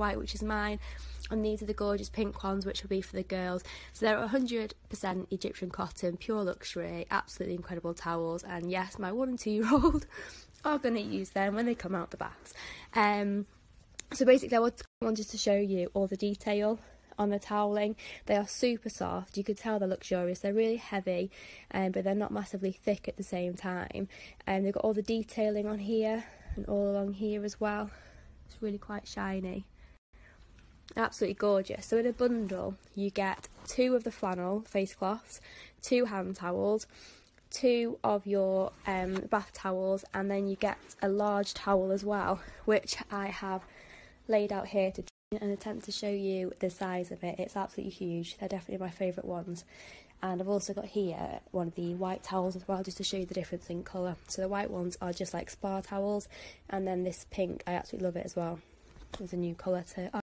white, which is mine. And these are the gorgeous pink ones, which will be for the girls. So they're 100% Egyptian cotton, pure luxury, absolutely incredible towels. And yes, my one and two year old are going to use them when they come out the baths. Um, so basically, I wanted to show you all the detail on the toweling. They are super soft. You could tell they're luxurious. They're really heavy, um, but they're not massively thick at the same time. And um, they've got all the detailing on here and all along here as well. It's really quite shiny. Absolutely gorgeous. So in a bundle, you get two of the flannel face cloths, two hand towels, two of your um, bath towels, and then you get a large towel as well, which I have laid out here to and attempt to show you the size of it. It's absolutely huge. They're definitely my favourite ones. And I've also got here one of the white towels as well, just to show you the difference in colour. So the white ones are just like spa towels, and then this pink, I absolutely love it as well. There's a new colour to